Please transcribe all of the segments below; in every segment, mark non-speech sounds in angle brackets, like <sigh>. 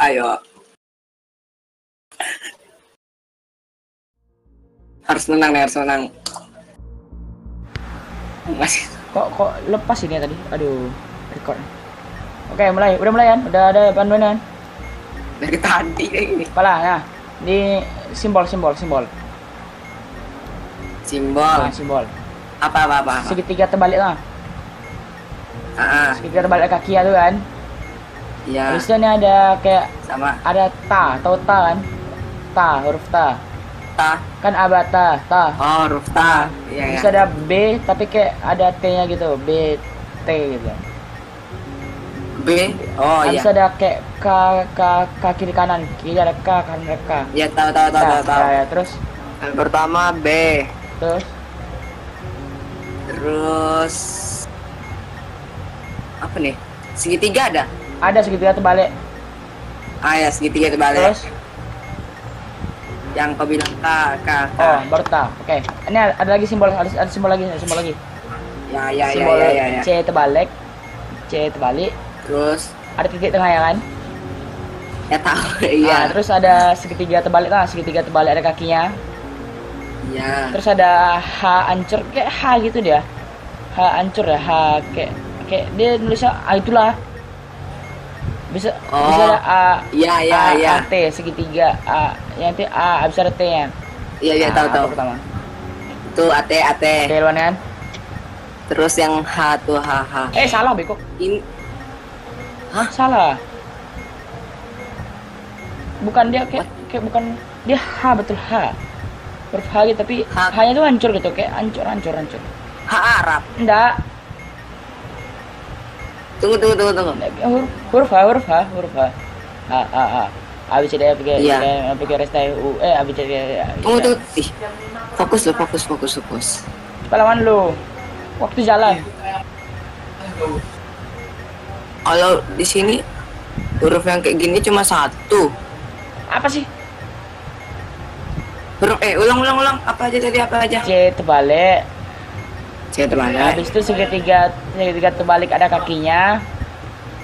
Ayo. harus menang nih, harus menang. Masih Kok kok lepas ini ya tadi? Aduh, record. Oke, mulai. Udah mulai kan? Udah ada panduan kan? dari tadi gini. Kepala, nah. Di simbol, simbol, simbol. Simbol. Nah, simbol. Apa apa apa. apa. Segitiga terbalik lah. Ah, ah, Segitiga terbalik kaki ya tuh kan. Iya. Habis itu ini ada kayak Sama ada ta, tahu ta kan? Ta, huruf ta. ta. Kan abata, ta. Oh, huruf ta. Iya, Terus iya. ada B tapi kayak ada T-nya gitu, B T gitu. B. Oh, Habis iya. ada kayak K, K, K kiri kanan, kiri ada K, kanan ada K. Ya, tahu tahu tahu Nah, tahu. tahu. ya, ya, terus Yang pertama B. terus Terus apa nih? Segitiga ada? Ada segitiga terbalik. Ah ya, segitiga terbalik. Terus Yang kau bilang K, K, K. oh, baru ta. Oke. Ini ada, lagi simbol, ada, ada simbol lagi, ada simbol lagi. Ya, ya, ya, simbol ya, ya, ya. C terbalik. C terbalik. Terus Ada titik tengah ya kan? ya tahu, Nah, <laughs> iya. terus ada segitiga terbalik lah, segitiga terbalik ada kakinya. Iya. Terus ada H ancur kayak H gitu dia. H ancur ya, H kayak kayak dia nulisnya A itulah. Bisa Oh. bisa ada A Iya, iya, A, iya. A, T segitiga A yang nanti A habis ada T nya. Iya, iya, tahu tahu. Pertama. Tuh AT AT. Oke, luan kan? Terus yang H tuh H H. Eh, salah beko. Ini Hah? Salah. Bukan dia kayak kayak bukan dia H betul H. Huruf H gitu tapi H. H-nya tuh hancur gitu kayak hancur hancur hancur. H Arab. Enggak, Tunggu tunggu tunggu tunggu. huruf huruf H huruf H huruf H A A A A B C D E F G. H I J K L M N O P Q R S T U E A B C D E F G Tunggu tunggu. Ih. Fokus lo, fokus fokus fokus. Palawan lu waktu jalan Kalau di sini huruf yang kayak gini cuma satu. apa sih Huruf eh ulang ulang ulang apa aja tadi apa aja? C terbalik C terbalik. habis itu segitiga segitiga terbalik ada kakinya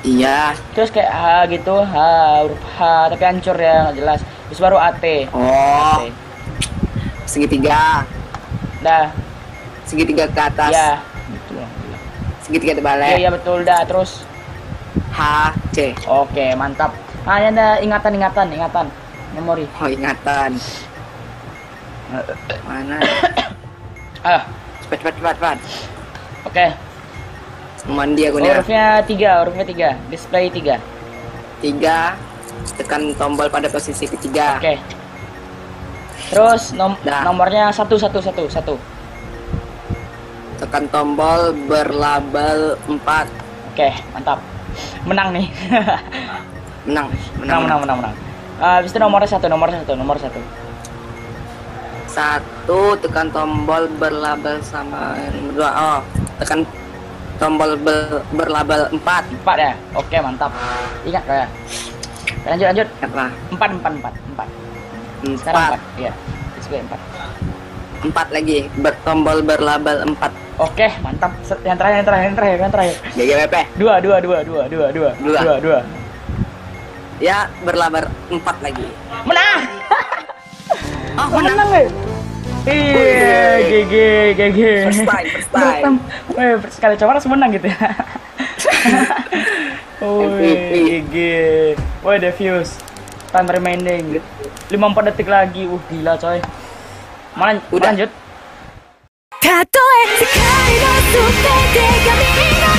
Iya. terus kayak H gitu H huruf H tapi hancur ya nggak jelas terus baru AT Oh, AT. segitiga. dah Segitiga ke atas. ya betul Segitiga iya terbalik. iya betul dah terus H C. oke mantap ah ini ada ingatan ingatan ingatan memori Oh ingatan. Mana? <coughs> ah Cepat cepat cepat cepat. oke. Mandi aku nih. hurufnya tiga hurufnya tiga. Display tiga. Tiga. Tekan tombol pada posisi ketiga. oke. Terus nom Dah. nomornya satu satu satu satu. Tekan tombol berlabel 4 oke mantap. Menang nih. Menang, menang menang menang menang Ah, habis itu nomornya satu nomor satu nomor satu Satu, tekan tombol berlabel sama dua. Oh, tekan tombol ber- berlabel 4 empat ya? Oke mantap. Ingat ya? Lanjut lanjut. Apa? empat empat empat empat. Sekarang 4 empat. Iya display empat. 4 lagi, ber tombol berlabel 4 oke mantap. Yang terakhir yang terakhir yang terakhir yang terakhir. GGWP dua dua dua dua dua dua. Dua. dua dua. Ya, berlabel 4 lagi. Menang <laughs> Oh, menang menang weh iya Wih. GG GG First time, first time. Weh, sekali coba langsung menang gitu ya <laughs> MVP. Wih, GG Woi, defuse Time remaining 54 detik lagi Uh, gila coy Mana, Udah. lanjut たとえ世界の全てがみんな